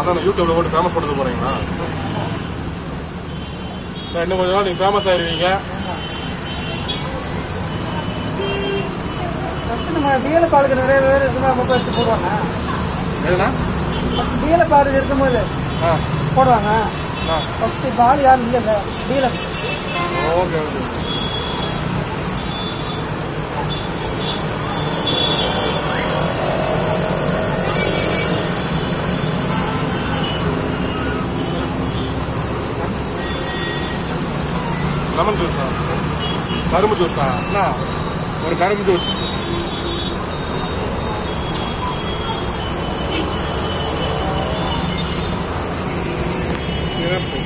என்ன யூடியூப்ல போட்டு ஃபேமஸ் பண்ணுறது போறீங்களா? இன்னும் கொஞ்ச நாள் நீங்க ஃபேமஸ் ஆயிருவீங்க. நம்ம டீலர் நிறைய பேர் இருக்கும்போது மொத்தம் எடுத்து போடுவாங்க. எதுனா டீலர் பால் இருக்கும்போது போடுவாங்க. ஃபர்ஸ்ட் பால் யாரும் இல்லை டீலர் ஓகே ஓகே. லெமன் ஜூஸா? கரும்பு ஜூஸா? அண்ணா ஒரு கரும்பு ஜூஸ். சிறப்பு.